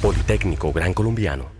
Politécnico Gran Colombiano.